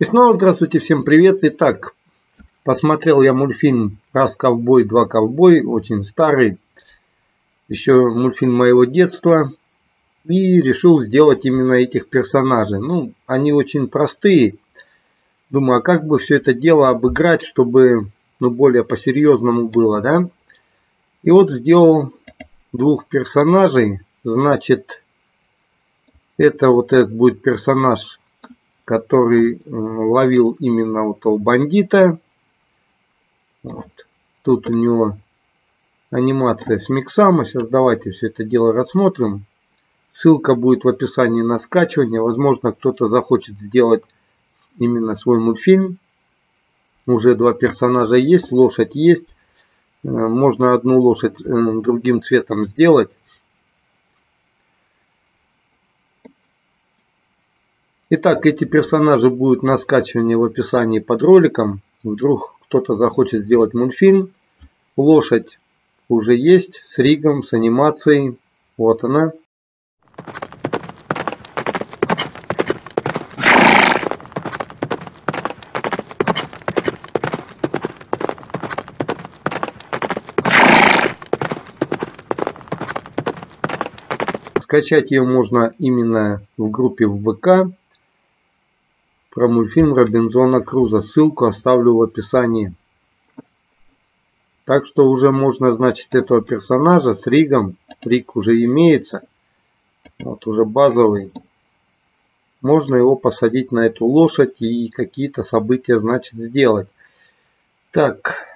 И снова здравствуйте, всем привет. Итак, посмотрел я мультфильм «Раз ковбой, два ковбой», очень старый, еще мультфильм моего детства. И решил сделать именно этих персонажей. Ну, они очень простые. Думаю, а как бы все это дело обыграть, чтобы ну, более по-серьезному было, да? И вот сделал двух персонажей. Значит, это вот этот будет персонаж который ловил именно вот того бандита. Вот. Тут у него анимация с миксама. Сейчас давайте все это дело рассмотрим. Ссылка будет в описании на скачивание. Возможно, кто-то захочет сделать именно свой мультфильм. Уже два персонажа есть, лошадь есть. Э, можно одну лошадь другим цветом сделать. Итак, эти персонажи будут на скачивании в описании под роликом. Вдруг кто-то захочет сделать мультфильм. Лошадь уже есть с ригом, с анимацией. Вот она. Скачать ее можно именно в группе в ВК про мультфильм Робинзона Круза. Ссылку оставлю в описании. Так что уже можно, значит, этого персонажа с Ригом. Риг уже имеется. Вот уже базовый. Можно его посадить на эту лошадь и какие-то события, значит, сделать. Так.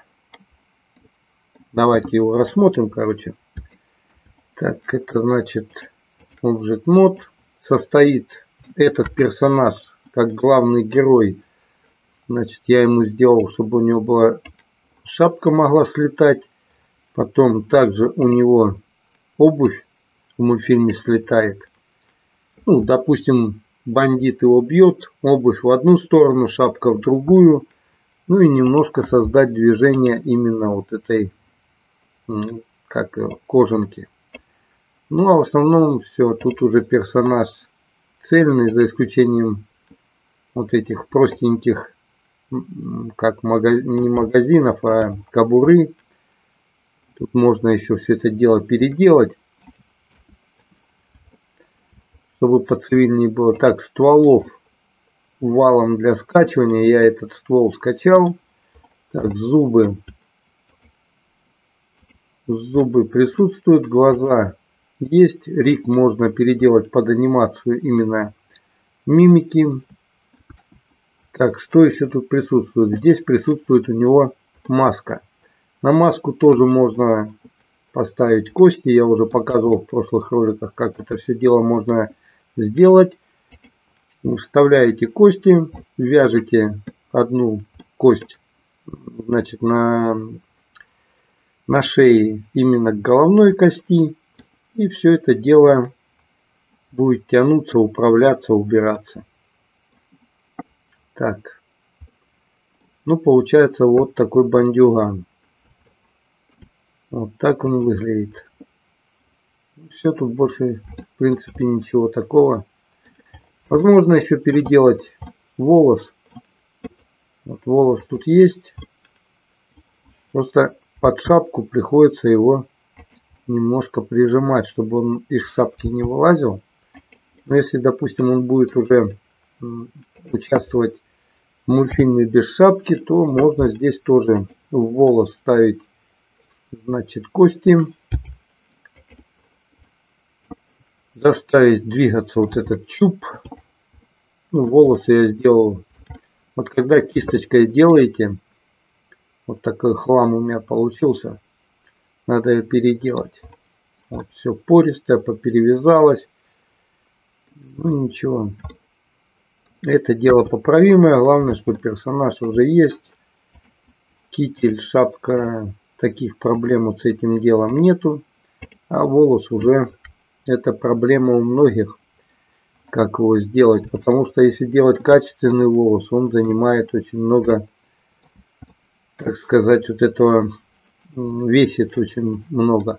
Давайте его рассмотрим, короче. Так, это значит Object Mode. Состоит этот персонаж как главный герой. Значит, я ему сделал, чтобы у него была шапка могла слетать. Потом также у него обувь в мультфильме слетает. Ну, допустим, бандит его бьет, обувь в одну сторону, шапка в другую. Ну и немножко создать движение именно вот этой как кожанки. Ну а в основном все, тут уже персонаж цельный, за исключением вот этих простеньких, как магаз... не магазинов, а кобуры. Тут можно еще все это дело переделать, чтобы поцивильнее было. Так, стволов валом для скачивания. Я этот ствол скачал. Так, зубы. Зубы присутствуют, глаза есть. Рик можно переделать под анимацию именно мимики. Так, что еще тут присутствует? Здесь присутствует у него маска. На маску тоже можно поставить кости. Я уже показывал в прошлых роликах, как это все дело можно сделать. Вставляете кости, вяжете одну кость значит, на, на шее именно к головной кости. И все это дело будет тянуться, управляться, убираться. Так. Ну, получается вот такой бандюган. Вот так он выглядит. Все тут больше, в принципе, ничего такого. Возможно еще переделать волос. Вот волос тут есть. Просто под шапку приходится его немножко прижимать, чтобы он из шапки не вылазил. Но если, допустим, он будет уже участвовать мультфильме без шапки, то можно здесь тоже в волос ставить значит кости. Заставить двигаться вот этот чуб. Ну, волосы я сделал. Вот когда кисточкой делаете, вот такой хлам у меня получился, надо ее переделать. Вот все пористое, поперевязалось. Ну ничего. Это дело поправимое. Главное, что персонаж уже есть. Китель, шапка. Таких проблем с этим делом нету. А волос уже это проблема у многих. Как его сделать. Потому что если делать качественный волос, он занимает очень много, так сказать, вот этого весит очень много.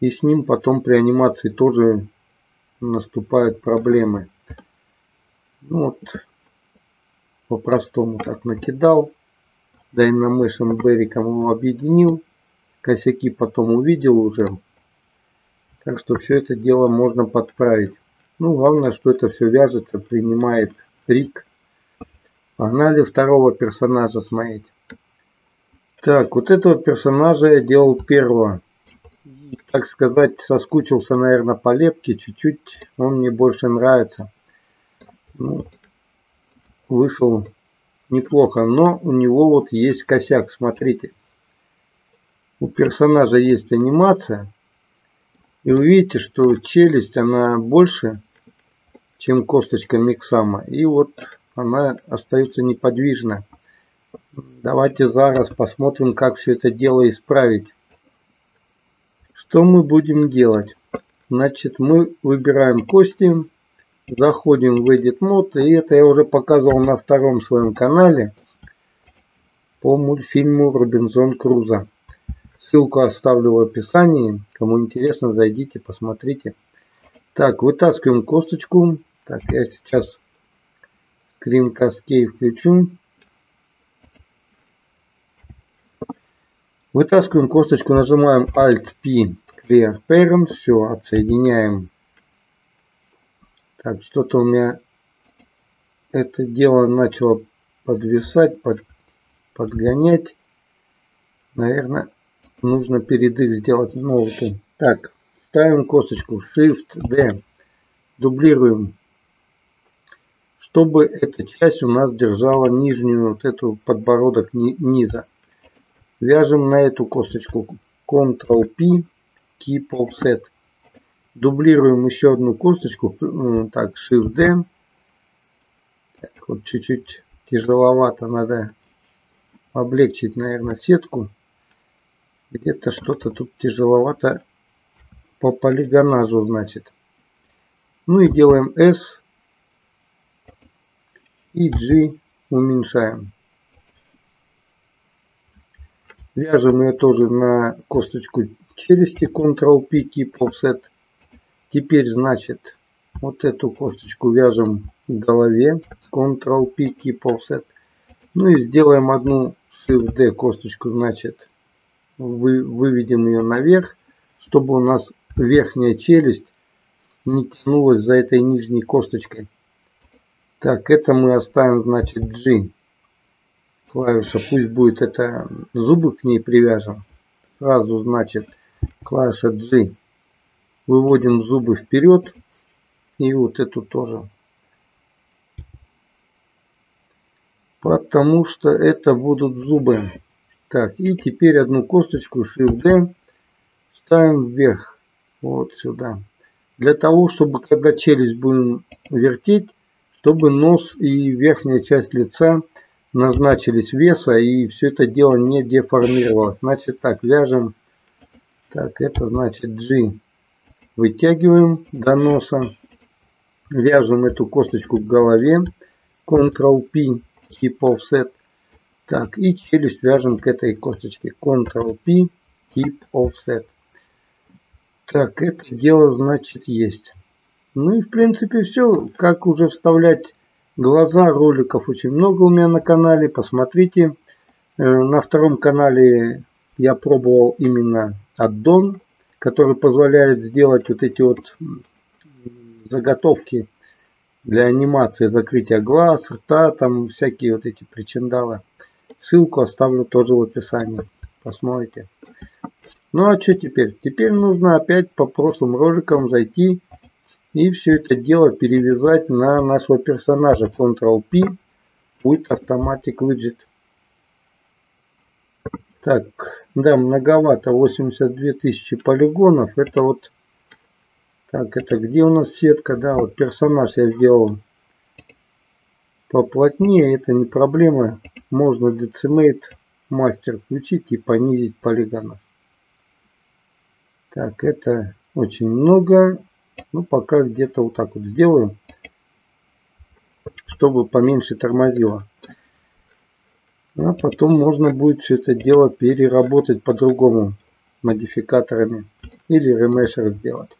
И с ним потом при анимации тоже наступают проблемы. Ну вот. по-простому так накидал. Dynamation Бериком его объединил. Косяки потом увидел уже. Так что все это дело можно подправить. Ну, главное, что это все вяжется, принимает Рик. Погнали второго персонажа смотреть. Так, вот этого персонажа я делал первого. так сказать, соскучился, наверное, по лепке. Чуть-чуть он мне больше нравится. Ну, вышел неплохо, но у него вот есть косяк, смотрите. У персонажа есть анимация, и вы видите, что челюсть, она больше, чем косточка Миксама, и вот она остается неподвижна. Давайте зараз посмотрим, как все это дело исправить. Что мы будем делать? Значит, мы выбираем кости, заходим в Edit Mode, и это я уже показывал на втором своем канале по мультфильму Робинзон Круза. Ссылку оставлю в описании. Кому интересно, зайдите, посмотрите. Так, вытаскиваем косточку. Так, я сейчас Screen Cascade включу. Вытаскиваем косточку, нажимаем Alt-P Clear Parent. Все, отсоединяем так, что-то у меня это дело начало подвисать, под, подгонять. Наверное, нужно перед их сделать ноуту. Так, ставим косточку Shift-D. Дублируем. Чтобы эта часть у нас держала нижнюю вот эту подбородок ни, низа. Вяжем на эту косточку Ctrl-P, Keep Offset. Дублируем еще одну косточку. Так, Shift-D. Вот чуть-чуть тяжеловато. Надо облегчить, наверное, сетку. Где-то что-то тут тяжеловато по полигонажу, значит. Ну и делаем S и G уменьшаем. Вяжем ее тоже на косточку челюсти Ctrl-P, Keep Offset. Теперь, значит, вот эту косточку вяжем к голове. Ctrl-P, Keep Offset. Ну и сделаем одну Shift-D косточку, значит, вы, выведем ее наверх, чтобы у нас верхняя челюсть не тянулась за этой нижней косточкой. Так, это мы оставим, значит, G. Клавиша, пусть будет это, зубы к ней привяжем. Сразу, значит, клавиша G выводим зубы вперед и вот эту тоже. Потому что это будут зубы. Так, и теперь одну косточку Shift D ставим вверх, вот сюда. Для того, чтобы когда челюсть будем вертеть, чтобы нос и верхняя часть лица назначились веса и все это дело не деформировалось. Значит так, вяжем. Так, это значит G Вытягиваем до носа. Вяжем эту косточку к голове. Ctrl-P, Keep Offset. Так, и челюсть вяжем к этой косточке. Ctrl-P, Keep Offset. Так, это дело значит есть. Ну и в принципе все. Как уже вставлять глаза роликов очень много у меня на канале. Посмотрите. Э, на втором канале я пробовал именно аддон который позволяет сделать вот эти вот заготовки для анимации закрытия глаз, рта, там всякие вот эти причиндалы. Ссылку оставлю тоже в описании. Посмотрите. Ну а что теперь? Теперь нужно опять по прошлым роликам зайти и все это дело перевязать на нашего персонажа. Ctrl-P, with Automatic Widget. Так, да, многовато, 82 тысячи полигонов. Это вот, так, это где у нас сетка, да, вот персонаж я сделал поплотнее, это не проблема. Можно Decimate мастер включить и понизить полигонов. Так, это очень много. Ну, пока где-то вот так вот сделаю, чтобы поменьше тормозило. А потом можно будет все это дело переработать по-другому модификаторами или ремешер сделать.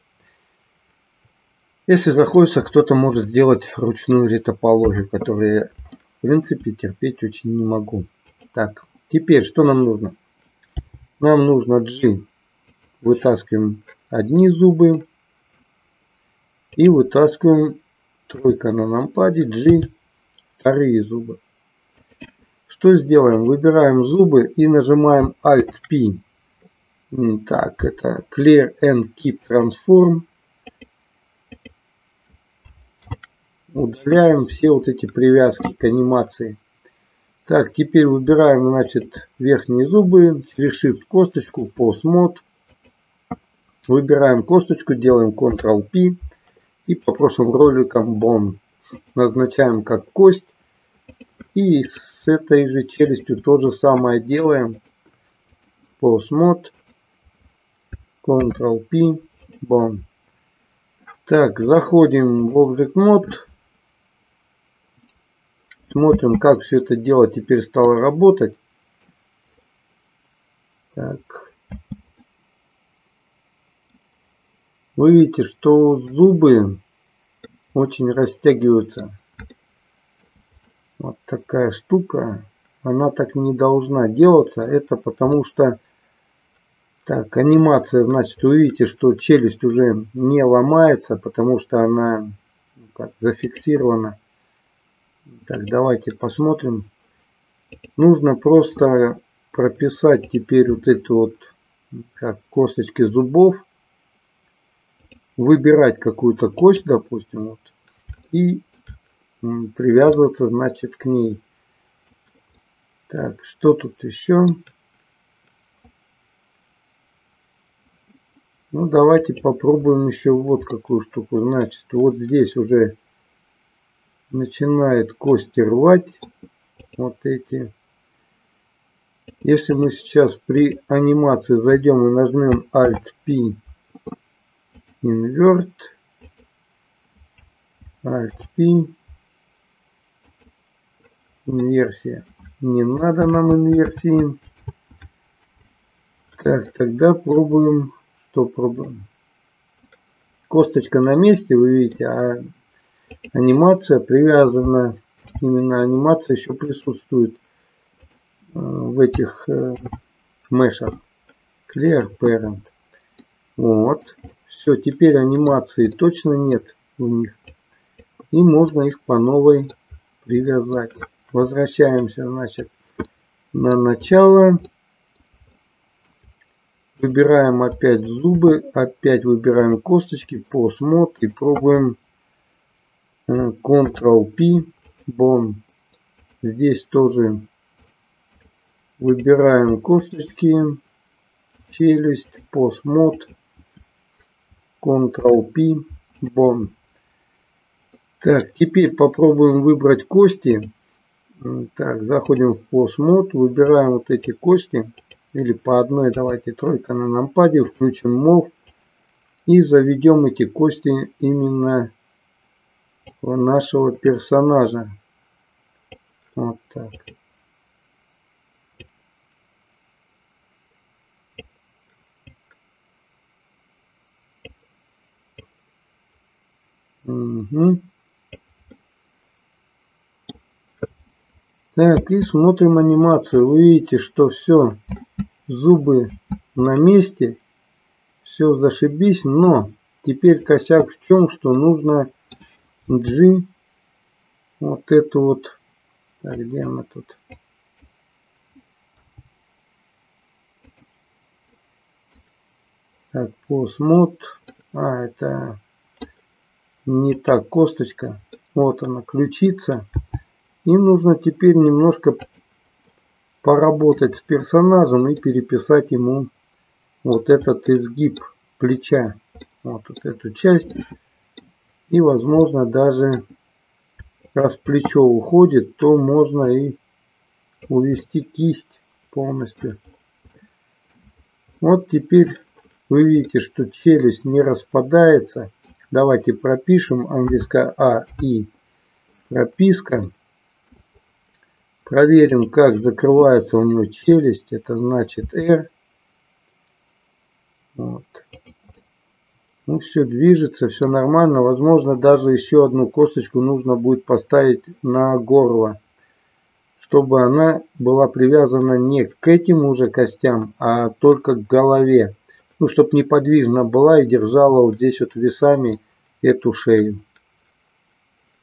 Если захочется, кто-то может сделать ручную ретопологию, которую в принципе, терпеть очень не могу. Так, теперь что нам нужно? Нам нужно G. Вытаскиваем одни зубы. И вытаскиваем тройка на нампаде G. Вторые зубы. Что сделаем? Выбираем зубы и нажимаем Alt-P. Так, это Clear and Keep Transform. Удаляем все вот эти привязки к анимации. Так, теперь выбираем, значит, верхние зубы, через Shift косточку, Pause Mode. Выбираем косточку, делаем Ctrl-P и по прошлым роликам Bone. Назначаем как кость. И с этой же челюстью то же самое делаем. Pause Mode. Ctrl-P, Bone. Так, заходим в Object Mode. Смотрим, как все это дело теперь стало работать. Так. Вы видите, что зубы очень растягиваются. Вот такая штука. Она так не должна делаться. Это потому что так, анимация, значит, вы видите, что челюсть уже не ломается, потому что она ну, как, зафиксирована. Так, давайте посмотрим. Нужно просто прописать теперь вот эту вот как косточки зубов. Выбирать какую-то кость, допустим, вот, и привязываться, значит, к ней. Так, что тут еще? Ну, давайте попробуем еще вот какую штуку. Значит, вот здесь уже начинает кости рвать. Вот эти. Если мы сейчас при анимации зайдем и нажмем Alt-P Invert, Alt-P, инверсия. Не надо нам инверсии. Так, тогда пробуем что пробуем. Косточка на месте, вы видите, а анимация привязана. Именно анимация еще присутствует э, в этих э, мешах. Clear Parent. Вот. Все, теперь анимации точно нет у них. И можно их по новой привязать. Возвращаемся, значит, на начало. Выбираем опять зубы, опять выбираем косточки, по мод и пробуем э, Ctrl-P, Bone. Здесь тоже выбираем косточки, челюсть, пост мод, Ctrl-P, Bone. Так, теперь попробуем выбрать кости. Так, заходим в пост мод, выбираем вот эти кости или по одной давайте тройка на нампаде, включим мов и заведем эти кости именно в нашего персонажа. Вот так. Угу. Так, и смотрим анимацию. Вы видите, что все зубы на месте, все зашибись, но теперь косяк в чем, что нужно G, вот эту вот, так, где она тут? Так, посмот, а, это не так, косточка, вот она, ключица, и нужно теперь немножко поработать с персонажем и переписать ему вот этот изгиб плеча. Вот, вот эту часть. И возможно даже раз плечо уходит, то можно и увести кисть полностью. Вот теперь вы видите, что челюсть не распадается. Давайте пропишем английское А и прописка. Проверим, как закрывается у него челюсть. Это значит R. Вот. Ну, все движется, все нормально. Возможно, даже еще одну косточку нужно будет поставить на горло. чтобы она была привязана не к этим уже костям, а только к голове. Ну, чтобы неподвижно была и держала вот здесь вот весами эту шею.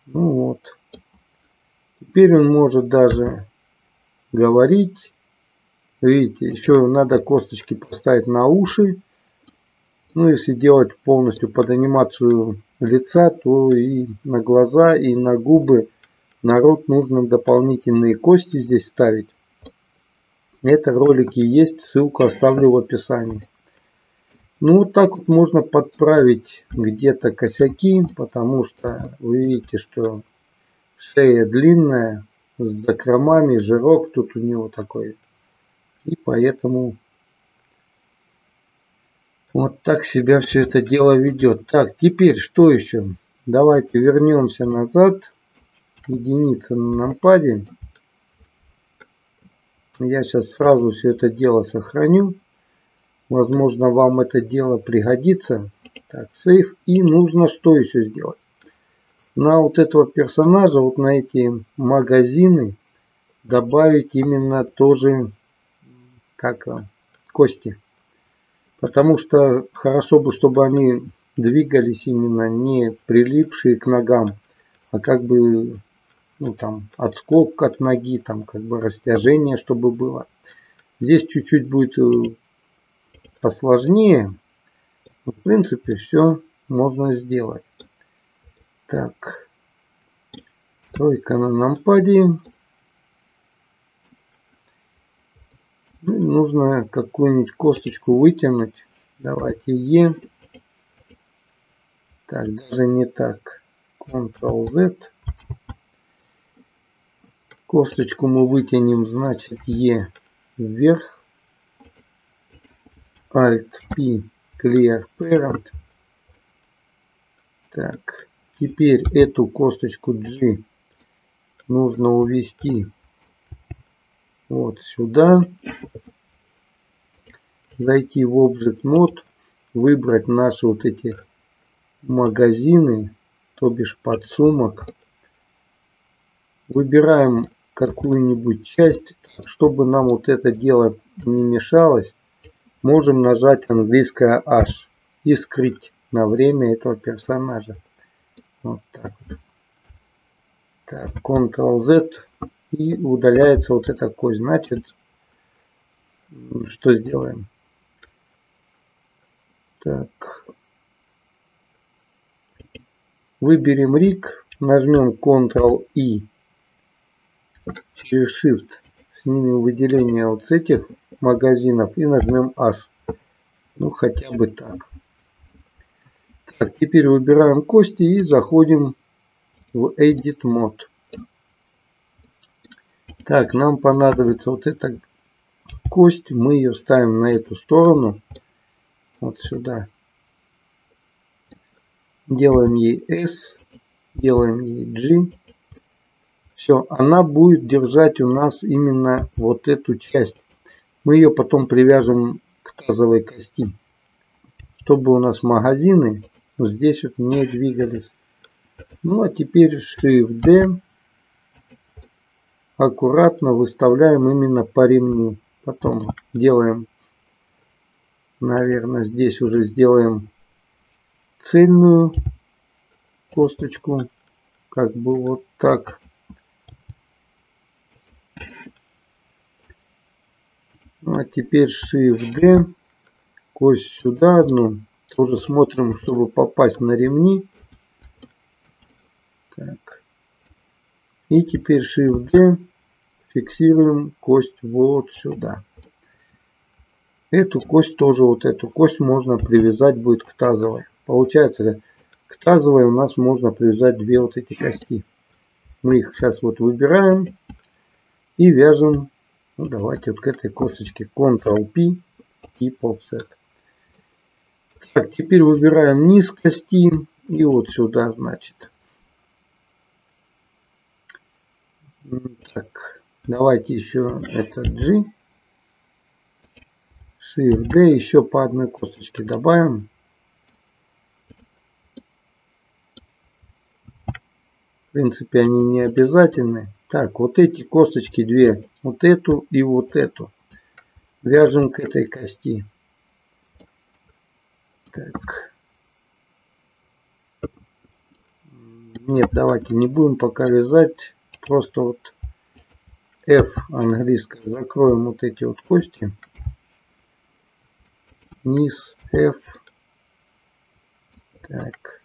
Ну вот. Теперь он может даже говорить. Видите, еще надо косточки поставить на уши. Ну, если делать полностью под анимацию лица, то и на глаза, и на губы народ нужно дополнительные кости здесь ставить. Это ролики есть, ссылку оставлю в описании. Ну, вот так вот можно подправить где-то косяки, потому что вы видите, что шея длинная, с закромами, жирок тут у него такой. И поэтому вот так себя все это дело ведет. Так, теперь что еще? Давайте вернемся назад. Единица на нампаде. Я сейчас сразу все это дело сохраню. Возможно, вам это дело пригодится. Так, сейф. И нужно что еще сделать? На вот этого персонажа, вот на эти магазины добавить именно тоже как кости. Потому что хорошо бы, чтобы они двигались именно не прилипшие к ногам, а как бы ну там отскок от ноги, там как бы растяжение, чтобы было. Здесь чуть-чуть будет э, посложнее. В принципе, все можно сделать. Так. Тройка на нампаде. Ну, нужно какую-нибудь косточку вытянуть. Давайте Е. Так, даже не так. Ctrl-Z. Косточку мы вытянем, значит, Е вверх. Alt-P Clear Parent. Так, теперь эту косточку G нужно увести вот сюда. Зайти в Object Mode, выбрать наши вот эти магазины, то бишь подсумок. Выбираем какую-нибудь часть, чтобы нам вот это дело не мешалось можем нажать английское H и скрыть на время этого персонажа. Вот так вот. Так, Ctrl-Z и удаляется вот эта кость. Значит, что сделаем? Так. Выберем рик, нажмем Ctrl-I через Shift, снимем выделение вот с этих магазинов и нажмем H. Ну, хотя бы так. Так, теперь выбираем кости и заходим в Edit Mode. Так, нам понадобится вот эта кость. Мы ее ставим на эту сторону. Вот сюда. Делаем ей S. Делаем ей G. Все, она будет держать у нас именно вот эту часть. Мы ее потом привяжем к тазовой кости, чтобы у нас магазины вот здесь вот не двигались. Ну а теперь Shift D аккуратно выставляем именно по ремню. Потом делаем, наверное, здесь уже сделаем цельную косточку, как бы вот так. Ну, а теперь Shift D. Кость сюда одну. Тоже смотрим, чтобы попасть на ремни. Так. И теперь Shift D. Фиксируем кость вот сюда. Эту кость тоже, вот эту кость можно привязать будет к тазовой. Получается, к тазовой у нас можно привязать две вот эти кости. Мы их сейчас вот выбираем и вяжем ну, давайте вот к этой косточке Ctrl-P и Popset. Так, теперь выбираем низ кости и вот сюда, значит. Так, давайте еще это G. Shift D еще по одной косточке добавим. В принципе, они не обязательны. Так, вот эти косточки две, вот эту и вот эту. Вяжем к этой кости. Так. Нет, давайте не будем пока вязать. Просто вот F английское. Закроем вот эти вот кости. Низ F. Так.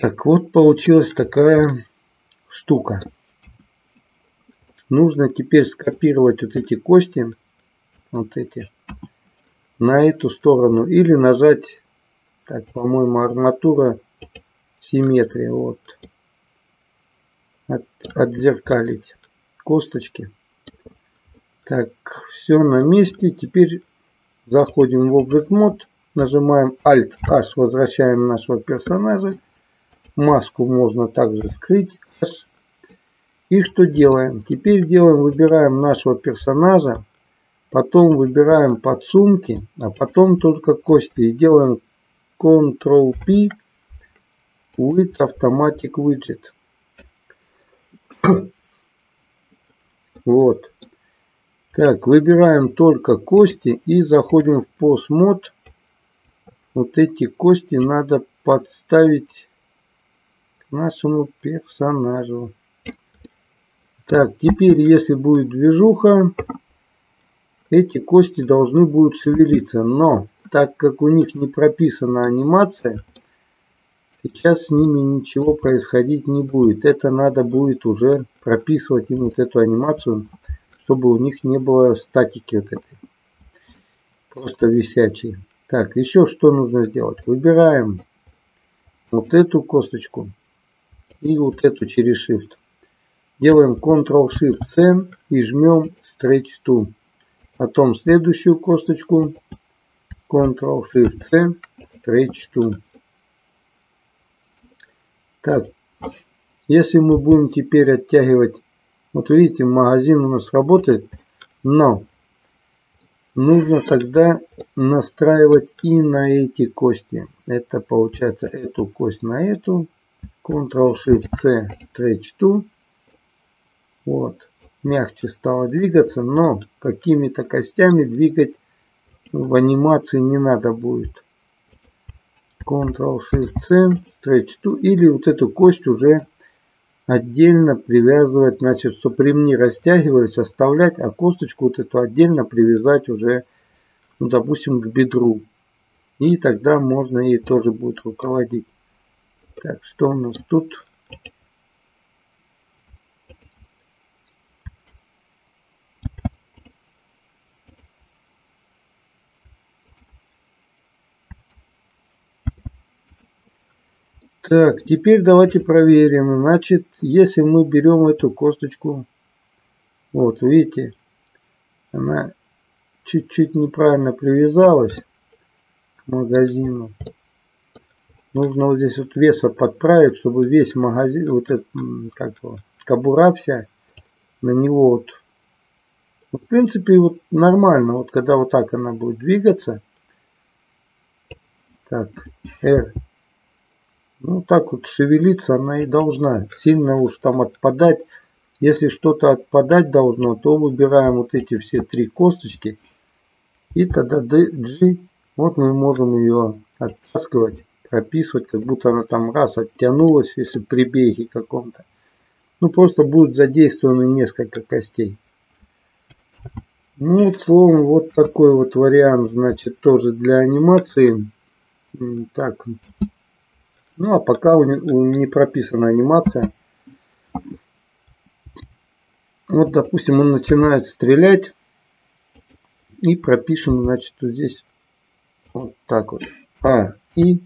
Так, вот получилась такая штука. Нужно теперь скопировать вот эти кости, вот эти, на эту сторону. Или нажать, так, по-моему, арматура симметрия, вот. От, отзеркалить косточки. Так, все на месте. Теперь заходим в Object Mode, нажимаем Alt-H, возвращаем нашего персонажа. Маску можно также скрыть. И что делаем? Теперь делаем, выбираем нашего персонажа, потом выбираем подсумки, а потом только кости. И делаем Ctrl-P with Automatic Widget. Вот. Так, выбираем только кости и заходим в Pose Mode. Вот эти кости надо подставить нашему персонажу. Так, теперь, если будет движуха, эти кости должны будут шевелиться. Но, так как у них не прописана анимация, сейчас с ними ничего происходить не будет. Это надо будет уже прописывать им вот эту анимацию, чтобы у них не было статики вот этой. Просто висячей. Так, еще что нужно сделать? Выбираем вот эту косточку и вот эту через Shift. Делаем Ctrl-Shift-C и жмем Stretch to. Потом следующую косточку Ctrl-Shift-C, Stretch to. Так, если мы будем теперь оттягивать, вот видите, магазин у нас работает, но нужно тогда настраивать и на эти кости. Это получается эту кость на эту, Ctrl-Shift-C, Stretch to. Вот. Мягче стало двигаться, но какими-то костями двигать в анимации не надо будет. Ctrl-Shift-C, Stretch to. Или вот эту кость уже отдельно привязывать, значит, чтобы ремни растягивались, оставлять, а косточку вот эту отдельно привязать уже, ну, допустим, к бедру. И тогда можно ей тоже будет руководить. Так, что у нас тут? Так, теперь давайте проверим. Значит, если мы берем эту косточку, вот видите, она чуть-чуть неправильно привязалась к магазину нужно вот здесь вот веса подправить, чтобы весь магазин, вот этот, как его, кобура вся, на него вот, вот, в принципе, вот нормально, вот когда вот так она будет двигаться, так, R, ну так вот шевелиться она и должна, сильно уж там отпадать, если что-то отпадать должно, то выбираем вот эти все три косточки, и тогда G, вот мы можем ее оттаскивать прописывать, как будто она там раз оттянулась, если при беге каком-то. Ну, просто будут задействованы несколько костей. Ну, словом, вот такой вот вариант, значит, тоже для анимации. Так. Ну, а пока не прописана анимация. Вот, допустим, он начинает стрелять. И пропишем, значит, вот здесь вот так вот. А, и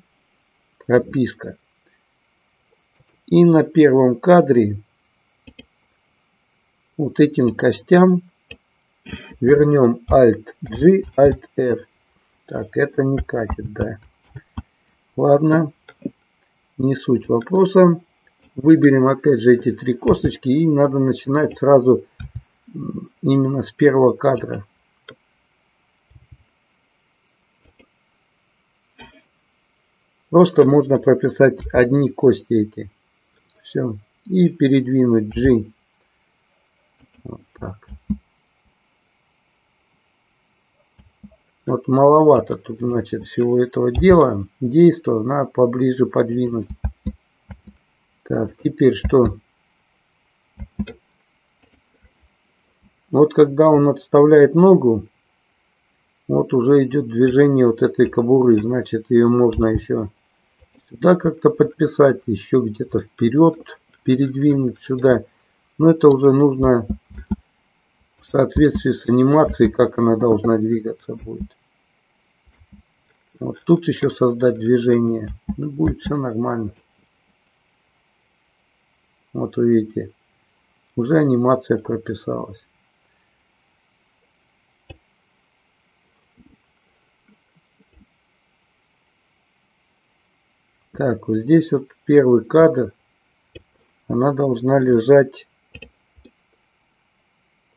прописка. И на первом кадре вот этим костям вернем Alt-G, Alt-R. Так, это не катит, да. Ладно, не суть вопроса. Выберем опять же эти три косточки и надо начинать сразу именно с первого кадра. Просто можно прописать одни кости эти. Все. И передвинуть G. Вот так. Вот маловато тут, значит, всего этого дела. Действия надо поближе подвинуть. Так, теперь что? Вот когда он отставляет ногу, вот уже идет движение вот этой кобуры. Значит, ее можно еще сюда как-то подписать, еще где-то вперед передвинуть сюда. Но это уже нужно в соответствии с анимацией, как она должна двигаться будет. Вот тут еще создать движение. Ну, будет все нормально. Вот увидите. Уже анимация прописалась. Так, вот здесь вот первый кадр. Она должна лежать.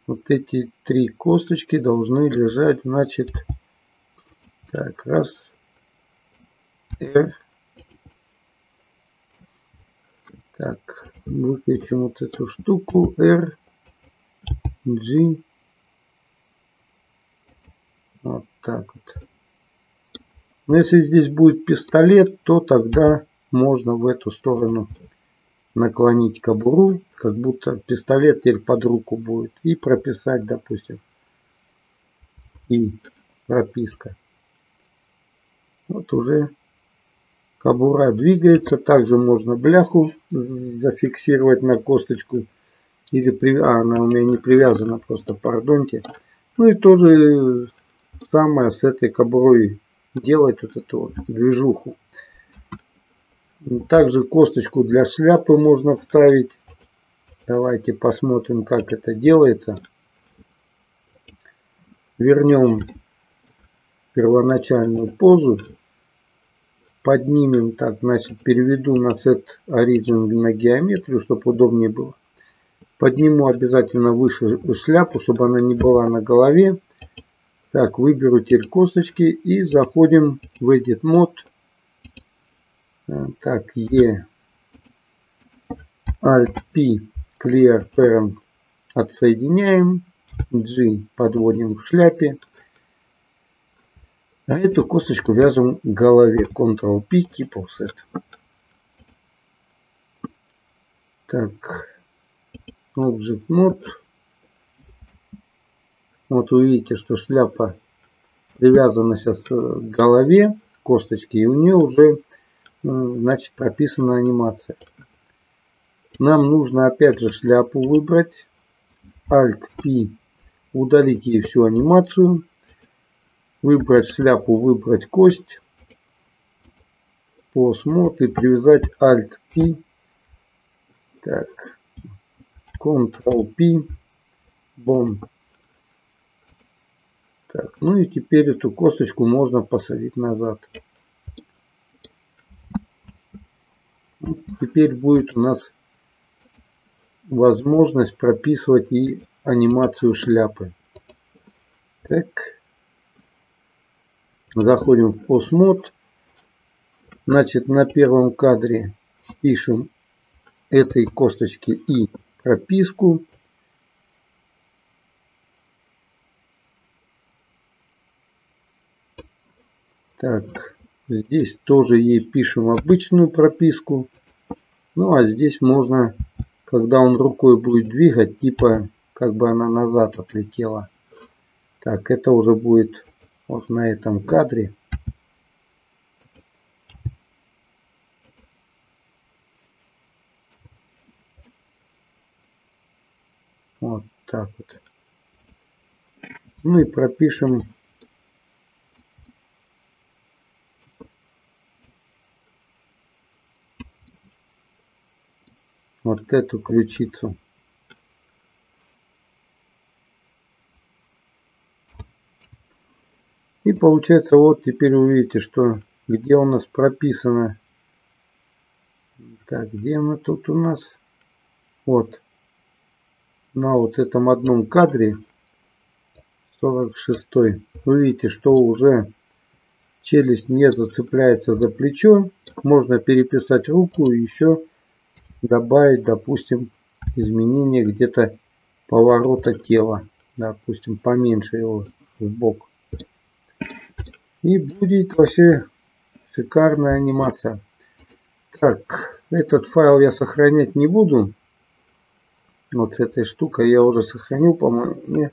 Вот эти три косточки должны лежать, значит, так, раз, R. Так, выключим вот эту штуку. R, G. Вот так вот. Но если здесь будет пистолет, то тогда можно в эту сторону наклонить кобуру, как будто пистолет теперь под руку будет. И прописать, допустим. И прописка. Вот уже Кобура двигается. Также можно бляху зафиксировать на косточку. Или при... А, она у меня не привязана, просто пардоньте. Ну и тоже самое с этой кобурой делать вот эту вот движуху. Также косточку для шляпы можно вставить. Давайте посмотрим, как это делается. Вернем первоначальную позу поднимем так, значит, переведу на сет origin на геометрию, чтобы удобнее было. Подниму обязательно выше шляпу, чтобы она не была на голове. Так, выберу теперь косточки и заходим в Edit Mode. Э, так, E, Alt P, Clear Parent отсоединяем. G подводим к шляпе. А эту косточку вяжем к голове. Ctrl-P, Keep Offset. Так. Object Mode. Вот вы видите, что шляпа привязана сейчас к голове косточки. И у нее уже значит прописана анимация. Нам нужно опять же шляпу выбрать. Alt-P. Удалить ей всю анимацию выбрать шляпу, выбрать кость по смот и привязать Alt P. Так, Ctrl P, бом. Так, ну и теперь эту косточку можно посадить назад. Теперь будет у нас возможность прописывать и анимацию шляпы. Так. Заходим в постмод. Значит, на первом кадре пишем этой косточке и прописку. Так, здесь тоже ей пишем обычную прописку. Ну а здесь можно, когда он рукой будет двигать, типа как бы она назад отлетела. Так, это уже будет вот на этом кадре. Вот так вот. Ну и пропишем вот эту ключицу. И получается, вот теперь вы видите, что где у нас прописано. Так, где она тут у нас? Вот. на вот этом одном кадре 46 вы видите что уже челюсть не зацепляется за плечо можно переписать руку и еще добавить допустим изменение где-то поворота тела допустим поменьше его в бок. И будет вообще шикарная анимация. Так этот файл я сохранять не буду. Вот этой штукой я уже сохранил по-моему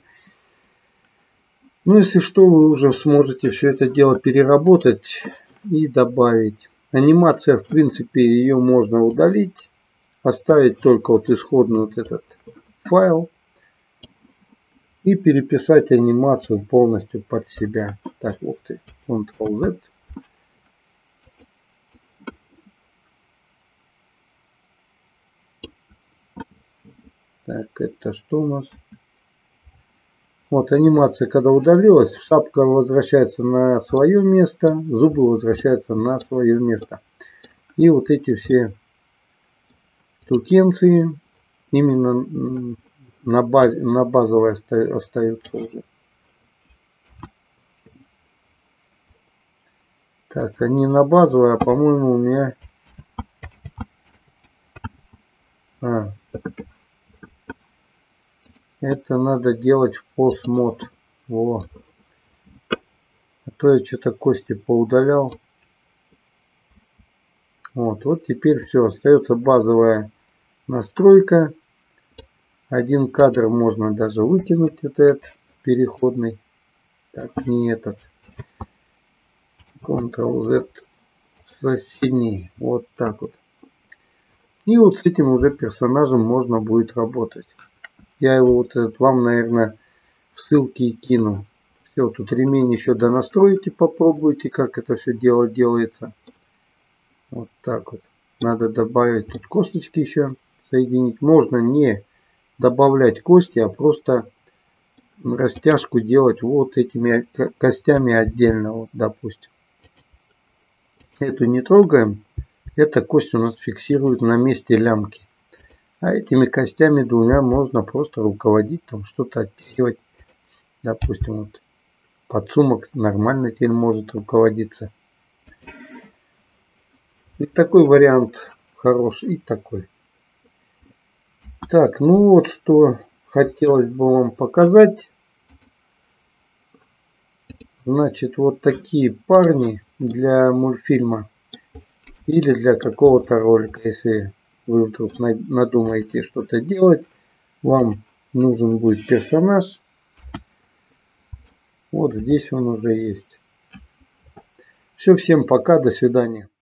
ну если что вы уже сможете все это дело переработать и добавить. Анимация в принципе ее можно удалить оставить только вот исходный вот этот файл и переписать анимацию полностью под себя так вот и Ctrl-Z Так, это что у нас? Вот анимация, когда удалилась, шапка возвращается на свое место, зубы возвращаются на свое место. И вот эти все штукенции именно на, базе, на базовой остаются уже. Так, они на базовой, а по-моему у меня... А, это надо делать в постмод. Во. А то я что-то кости поудалял. Вот, вот теперь все. Остается базовая настройка. Один кадр можно даже выкинуть, это этот переходный. Так, не этот. Ctrl-Z соседний. Вот так вот. И вот с этим уже персонажем можно будет работать. Я его вот этот вам, наверное, в ссылке кину. Все, тут ремень еще донастроите, попробуйте, как это все дело делается. Вот так вот. Надо добавить тут косточки еще соединить. Можно не добавлять кости, а просто растяжку делать вот этими костями отдельно, вот, допустим. Эту не трогаем. Эта кость у нас фиксирует на месте лямки. А этими костями двумя можно просто руководить, там что-то оттягивать. Допустим, вот подсумок нормально теперь может руководиться. И такой вариант хороший, и такой. Так, ну вот что хотелось бы вам показать. Значит, вот такие парни для мультфильма или для какого-то ролика, если вы вдруг надумаете что-то делать, вам нужен будет персонаж. Вот здесь он уже есть. Все, всем пока, до свидания.